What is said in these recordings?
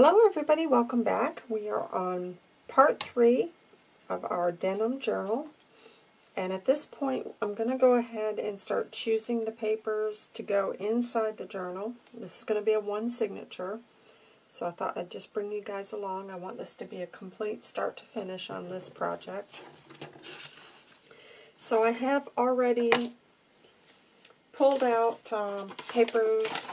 Hello everybody, welcome back. We are on part three of our denim journal. And at this point, I'm going to go ahead and start choosing the papers to go inside the journal. This is going to be a one signature. So I thought I'd just bring you guys along. I want this to be a complete start to finish on this project. So I have already pulled out um, papers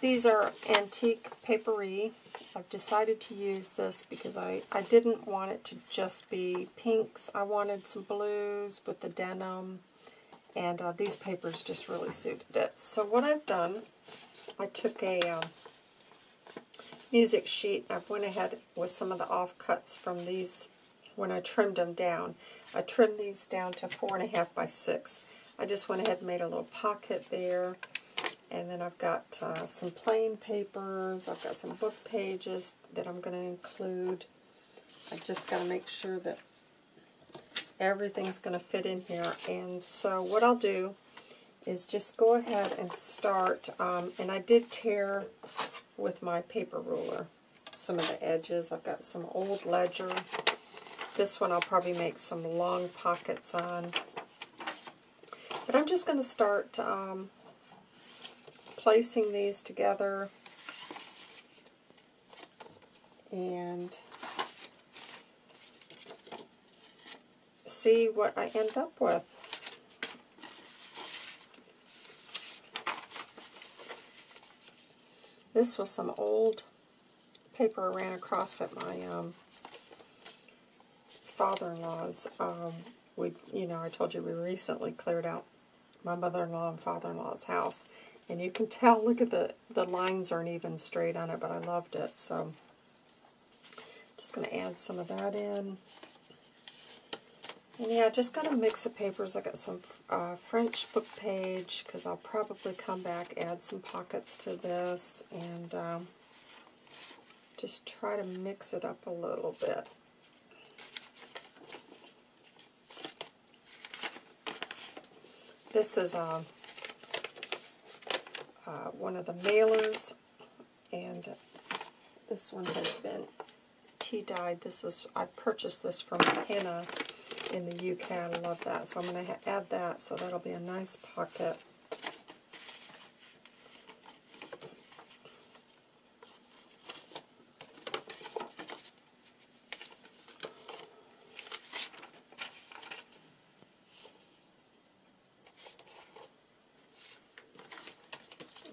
these are antique papery. I've decided to use this because I, I didn't want it to just be pinks. I wanted some blues with the denim, and uh, these papers just really suited it. So what I've done, I took a um, music sheet. I've went ahead with some of the offcuts from these when I trimmed them down. I trimmed these down to four and a half by six. I just went ahead and made a little pocket there and then I've got uh, some plain papers. I've got some book pages that I'm going to include. I just got to make sure that everything's going to fit in here. And so what I'll do is just go ahead and start. Um, and I did tear with my paper ruler some of the edges. I've got some old ledger. This one I'll probably make some long pockets on. But I'm just going to start um, placing these together and see what I end up with. This was some old paper I ran across at my um, father-in-law's. Um, we, you know, I told you we recently cleared out my mother-in-law and father-in-law's house, and you can tell, look at the, the lines aren't even straight on it, but I loved it. So just going to add some of that in. And yeah, just got a mix of papers. I got some uh, French book page because I'll probably come back, add some pockets to this, and um, just try to mix it up a little bit. This is a um, uh, one of the mailers, and this one has been tea dyed. This is I purchased this from Henna in the UK. I love that, so I'm going to add that. So that'll be a nice pocket.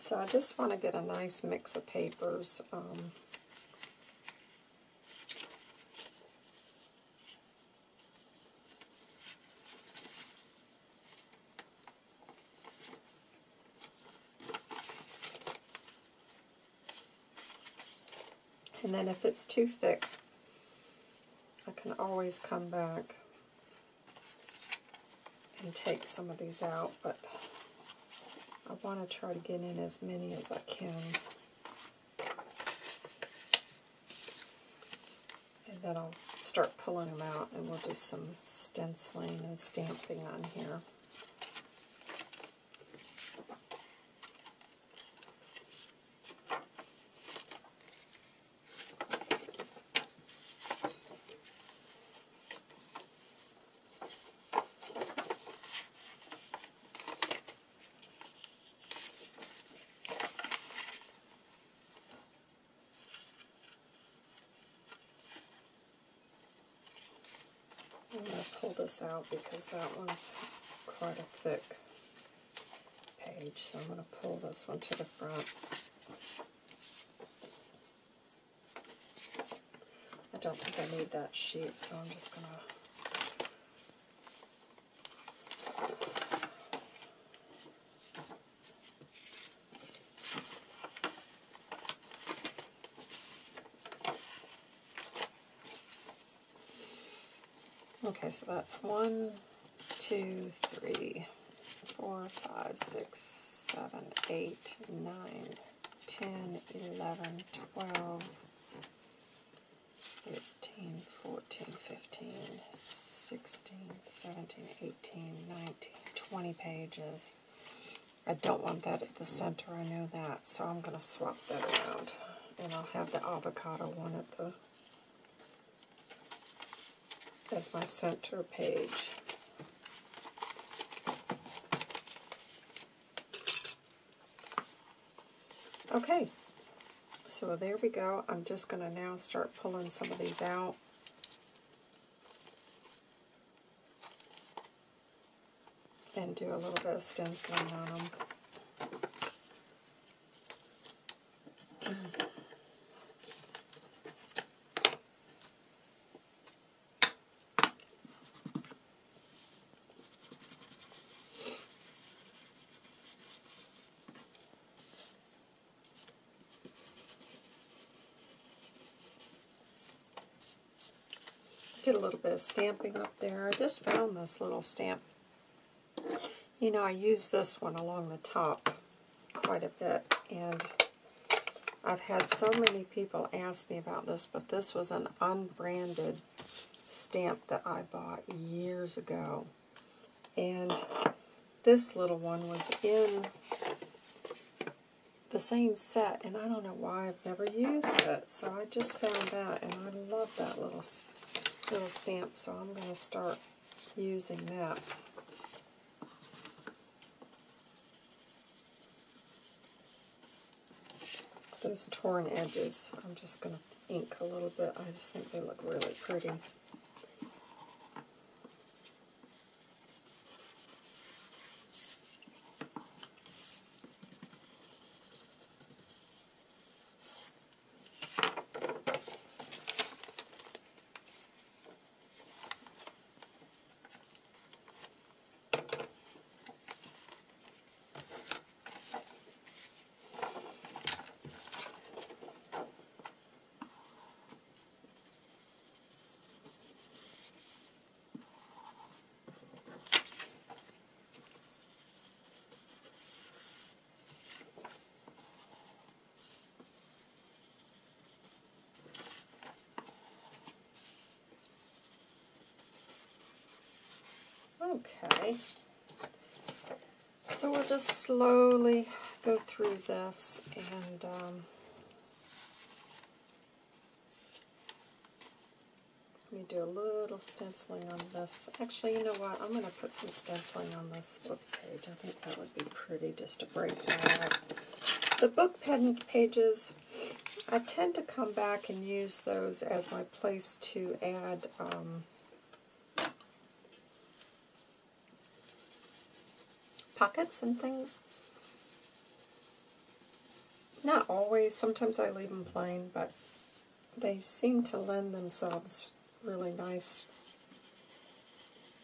So I just want to get a nice mix of papers. Um, and then if it's too thick, I can always come back and take some of these out, but I want to try to get in as many as I can. And then I'll start pulling them out and we'll do some stenciling and stamping on here. Pull this out because that one's quite a thick page, so I'm going to pull this one to the front. I don't think I need that sheet, so I'm just going to Okay, so that's one, two, three, four, five, six, seven, eight, nine, ten, eleven, twelve, thirteen, fourteen, fifteen, sixteen, seventeen, eighteen, nineteen, twenty pages. I don't want that at the center, I know that, so I'm going to swap that around. and I'll have the avocado one at the as my center page. Okay, so there we go. I'm just going to now start pulling some of these out. And do a little bit of stenciling on them. Stamping up there. I just found this little stamp. You know, I use this one along the top quite a bit, and I've had so many people ask me about this, but this was an unbranded stamp that I bought years ago. And this little one was in the same set, and I don't know why I've never used it. So I just found that, and I love that little little stamp, so I'm going to start using that. Those torn edges, I'm just going to ink a little bit. I just think they look really pretty. Okay. So we'll just slowly go through this and um, let me do a little stenciling on this. Actually, you know what? I'm going to put some stenciling on this book page. I think that would be pretty just to break that. The book pages, I tend to come back and use those as my place to add um, pockets and things. Not always. Sometimes I leave them plain, but they seem to lend themselves really nice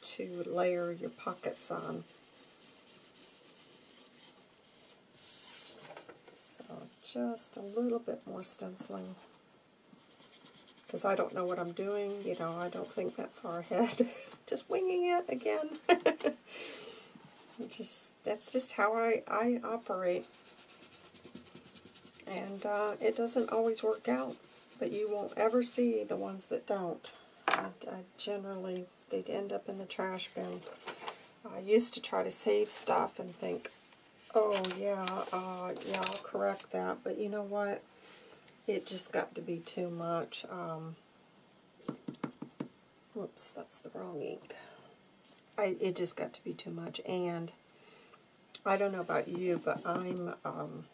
to layer your pockets on. So just a little bit more stenciling because I don't know what I'm doing. You know, I don't think that far ahead. just winging it again. just that's just how I, I operate. And uh, it doesn't always work out, but you won't ever see the ones that don't. I, I generally, they'd end up in the trash bin. I used to try to save stuff and think, oh yeah, uh, yeah, I'll correct that. But you know what? It just got to be too much. Um, whoops, that's the wrong ink. I, it just got to be too much. And I don't know about you, but I'm um,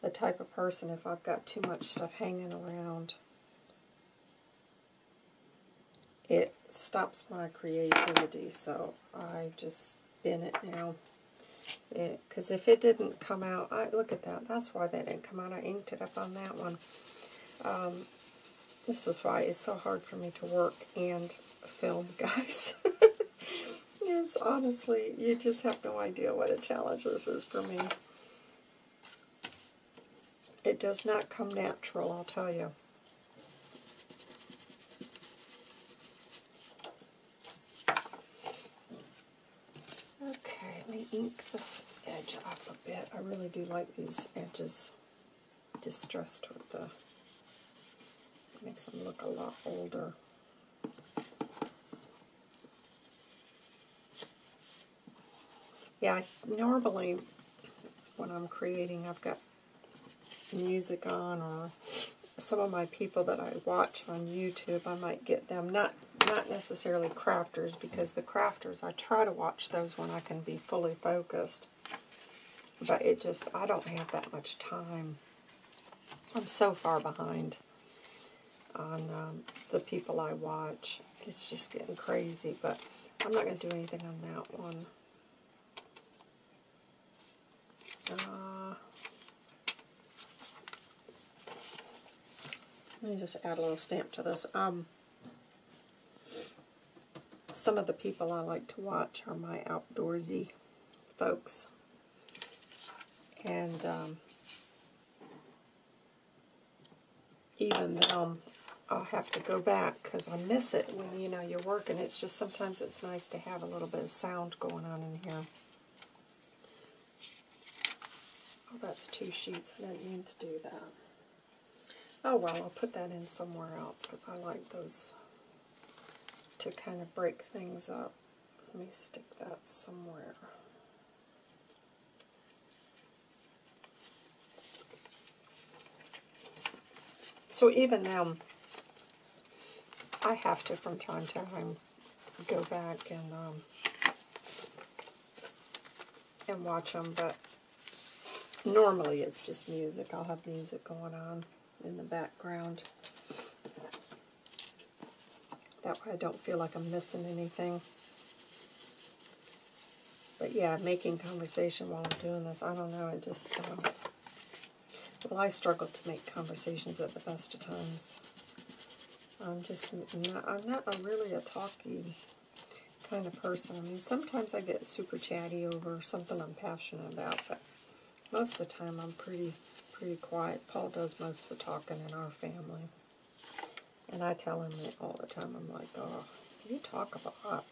the type of person, if I've got too much stuff hanging around, it stops my creativity, so I just bin it now. Because if it didn't come out, I look at that. That's why that didn't come out. I inked it up on that one. Um, this is why it's so hard for me to work and film, guys. it's honestly, you just have no idea what a challenge this is for me. It does not come natural, I'll tell you. Okay, let me ink this edge off a bit. I really do like these edges distressed with the, makes them look a lot older. Yeah, normally when I'm creating, I've got music on or some of my people that I watch on YouTube, I might get them. Not not necessarily crafters because the crafters I try to watch those when I can be fully focused. But it just I don't have that much time. I'm so far behind on um, the people I watch. It's just getting crazy, but I'm not going to do anything on that one. Uh, let me just add a little stamp to this. Um, some of the people I like to watch are my outdoorsy folks. And um, even them, I'll have to go back because I miss it when you know you're working. It's just sometimes it's nice to have a little bit of sound going on in here. Oh, that's two sheets. I didn't mean to do that. Oh well, I'll put that in somewhere else because I like those to kind of break things up. Let me stick that somewhere. So even now, I have to from time to time go back and um, and watch them, but normally it's just music. I'll have music going on in the background. That way I don't feel like I'm missing anything. But yeah, making conversation while I'm doing this, I don't know, it just, uh, well, I struggle to make conversations at the best of times. I'm just not, I'm not a really a talky kind of person. I mean, sometimes I get super chatty over something I'm passionate about, but most of the time I'm pretty, pretty quiet. Paul does most of the talking in our family. And I tell him all the time, I'm like, oh, you talk a lot.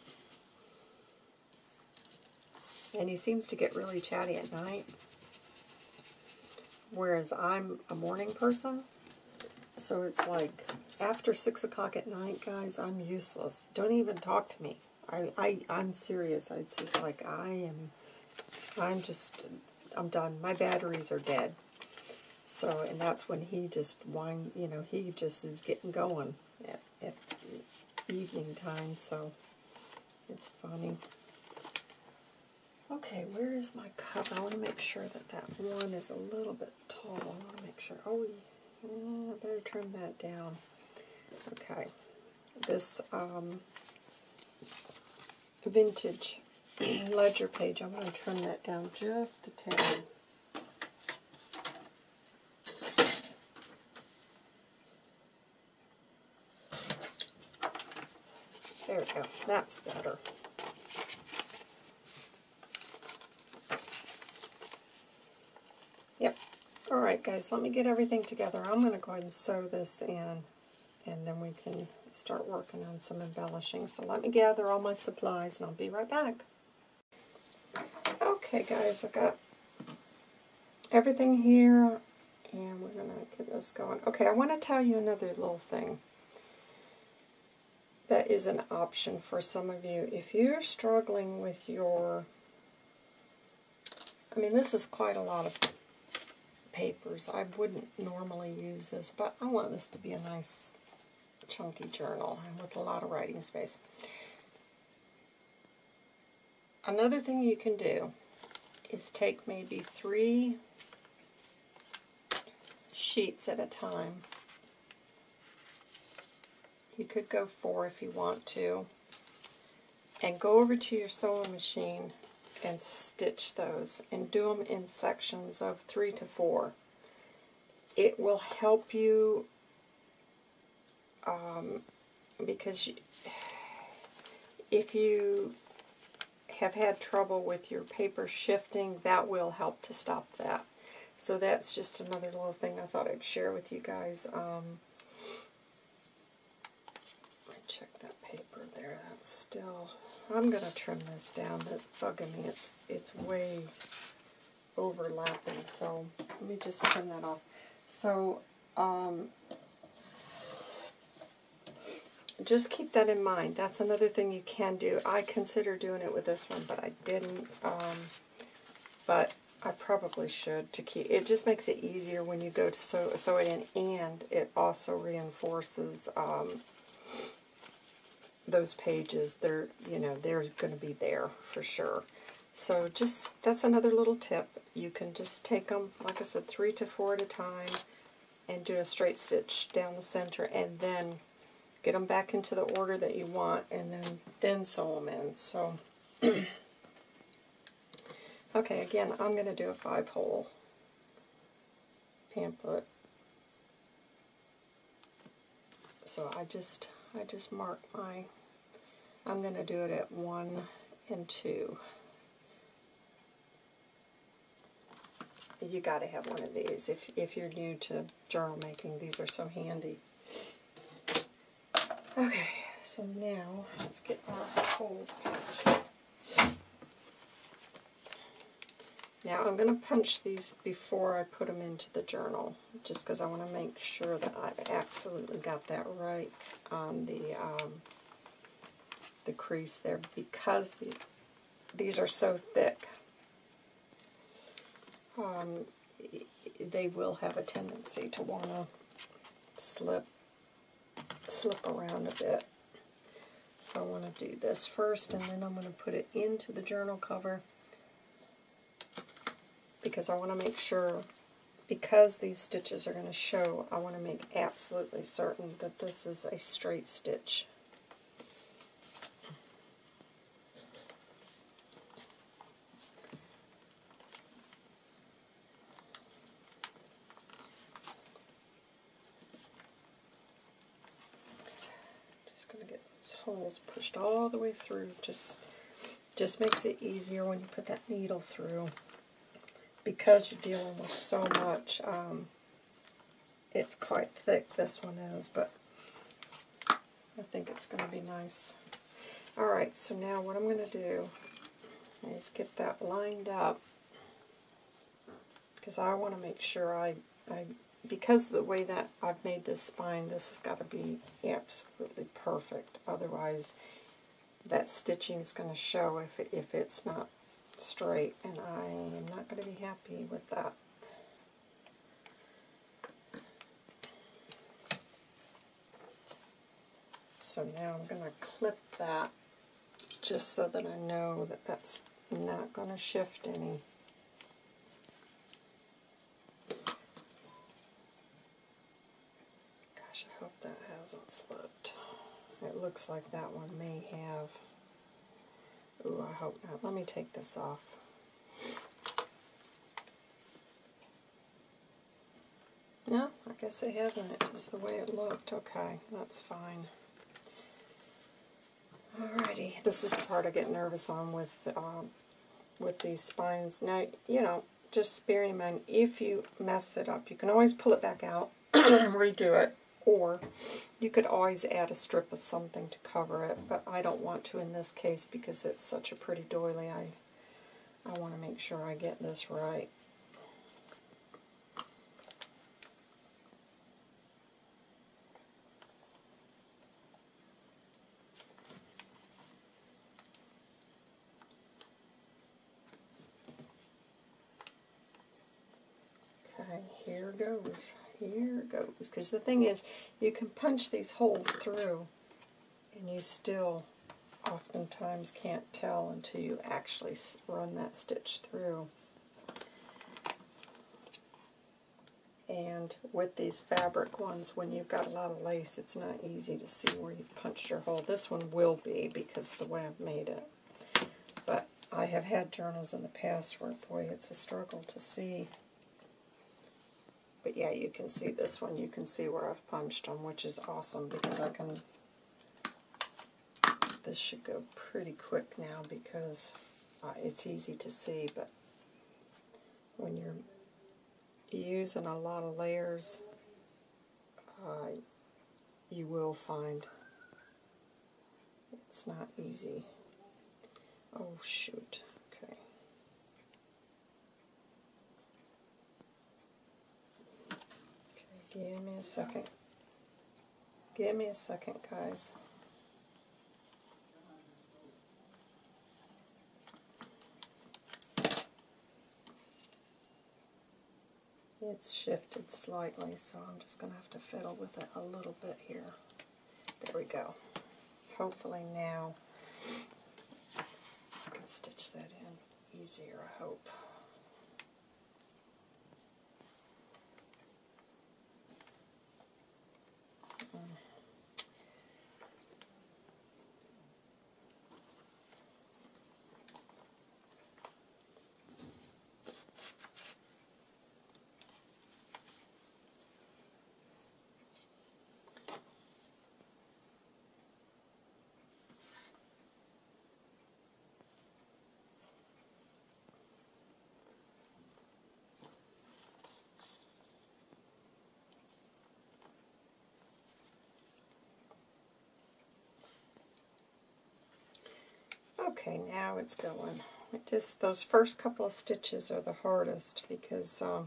And he seems to get really chatty at night. Whereas I'm a morning person. So it's like, after 6 o'clock at night, guys, I'm useless. Don't even talk to me. I, I, I'm serious. It's just like, I am, I'm just, I'm done. My batteries are dead. So, and that's when he just wind, you know, he just is getting going at, at evening time. So, it's funny. Okay, where is my cup? I want to make sure that that one is a little bit tall. I want to make sure. Oh, yeah, I better trim that down. Okay, this um, vintage ledger page, I'm going to trim that down just a tad. There we go. That's better. Yep. All right, guys, let me get everything together. I'm going to go ahead and sew this in, and then we can start working on some embellishing. So let me gather all my supplies, and I'll be right back. Okay, guys, I've got everything here, and we're going to get this going. Okay, I want to tell you another little thing that is an option for some of you. If you're struggling with your, I mean, this is quite a lot of papers. I wouldn't normally use this, but I want this to be a nice chunky journal with a lot of writing space. Another thing you can do is take maybe three sheets at a time you could go four if you want to. And go over to your sewing machine and stitch those and do them in sections of three to four. It will help you um, because you, if you have had trouble with your paper shifting, that will help to stop that. So that's just another little thing I thought I'd share with you guys. Um, let me check that paper there. That's still, I'm going to trim this down. That's bugging me. It's, it's way overlapping. So let me just trim that off. So um, just keep that in mind. That's another thing you can do. I consider doing it with this one, but I didn't. Um, but I probably should to keep. It just makes it easier when you go to sew, sew it in, and it also reinforces um, those pages. They're you know they're going to be there for sure. So just that's another little tip. You can just take them, like I said, three to four at a time, and do a straight stitch down the center, and then get them back into the order that you want, and then then sew them in. So. Okay, again, I'm going to do a five-hole pamphlet. So I just, I just mark my, I'm going to do it at one and two. You got to have one of these if, if you're new to journal making. These are so handy. Okay, so now let's get our holes patched. Now I'm going to punch these before I put them into the journal, just because I want to make sure that I've absolutely got that right on the um, the crease there, because the, these are so thick. Um, they will have a tendency to want to slip slip around a bit. So I want to do this first, and then I'm going to put it into the journal cover because I want to make sure, because these stitches are going to show, I want to make absolutely certain that this is a straight stitch. Just going to get those holes pushed all the way through. Just, just makes it easier when you put that needle through because you're dealing with so much, um, it's quite thick, this one is, but I think it's going to be nice. Alright, so now what I'm going to do is get that lined up because I want to make sure I, I, because the way that I've made this spine, this has got to be absolutely perfect. Otherwise, that stitching is going to show if, it, if it's not straight, and I am not going to be happy with that. So now I'm going to clip that just so that I know that that's not going to shift any. It looks like that one may have. Ooh, I hope not. Let me take this off. No, I guess it hasn't. It's just the way it looked. Okay, that's fine. Alrighty, this is the part I get nervous on with um, with these spines. Now, you know, just bear in mind, if you mess it up, you can always pull it back out, and redo it, or you could always add a strip of something to cover it, but I don't want to in this case because it's such a pretty doily. I, I want to make sure I get this right. Okay, here goes here it goes. Because the thing is, you can punch these holes through, and you still oftentimes can't tell until you actually run that stitch through. And with these fabric ones, when you've got a lot of lace, it's not easy to see where you've punched your hole. This one will be because the way I've made it. But I have had journals in the past where, boy, it's a struggle to see but yeah, you can see this one. You can see where I've punched them, which is awesome because I can... This should go pretty quick now because uh, it's easy to see, but when you're using a lot of layers, uh, you will find it's not easy. Oh, shoot. Give me a second. Give me a second, guys. It's shifted slightly, so I'm just going to have to fiddle with it a little bit here. There we go. Hopefully now I can stitch that in easier, I hope. Okay, now it's going. It just those first couple of stitches are the hardest because um,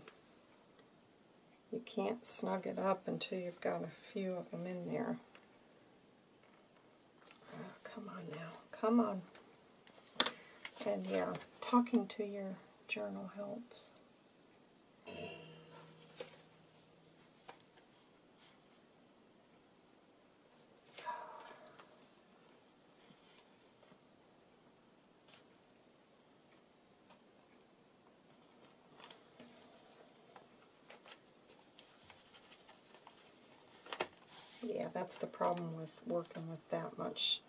you can't snug it up until you've got a few of them in there. Oh, come on now, come on. And yeah, talking to your journal helps. Yeah, that's the problem with working with that much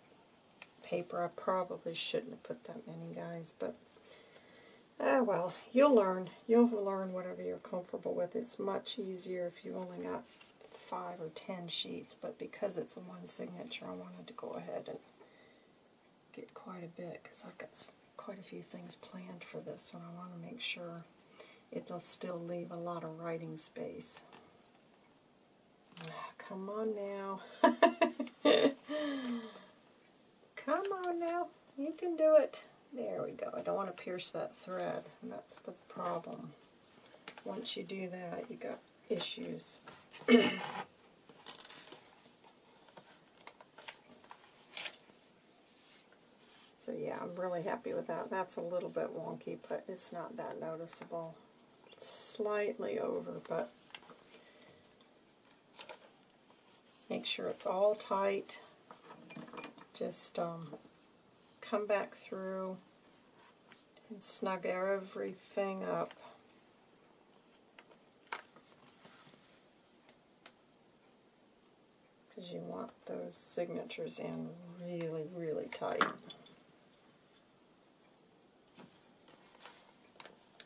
paper. I probably shouldn't have put that many, guys, but ah, well, you'll learn. You'll learn whatever you're comfortable with. It's much easier if you only got five or ten sheets, but because it's a one signature, I wanted to go ahead and get quite a bit because I've got quite a few things planned for this one. I want to make sure it'll still leave a lot of writing space. Come on now. Come on now. You can do it. There we go. I don't want to pierce that thread. That's the problem. Once you do that, you got issues. so yeah, I'm really happy with that. That's a little bit wonky, but it's not that noticeable. It's slightly over, but Make sure it's all tight. Just um, come back through and snug everything up. Because you want those signatures in really, really tight.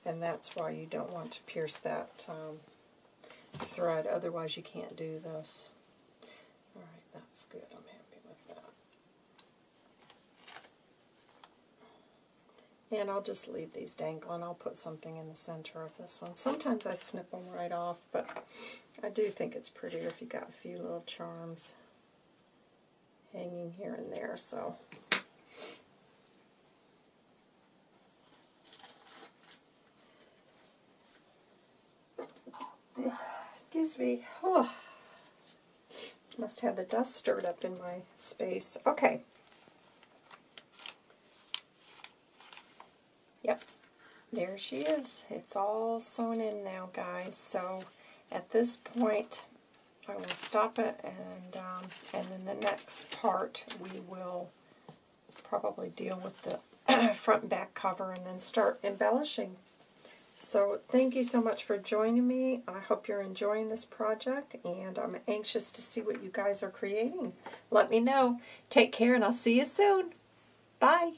And that's why you don't want to pierce that um, thread, otherwise you can't do this. That's good. I'm happy with that. And I'll just leave these dangling. I'll put something in the center of this one. Sometimes I snip them right off, but I do think it's prettier if you got a few little charms hanging here and there. So excuse me. Oh. Must have the dust stirred up in my space. Okay. Yep, there she is. It's all sewn in now, guys. So at this point, I will stop it, and um, and then the next part we will probably deal with the front and back cover and then start embellishing. So thank you so much for joining me. I hope you're enjoying this project, and I'm anxious to see what you guys are creating. Let me know. Take care, and I'll see you soon. Bye.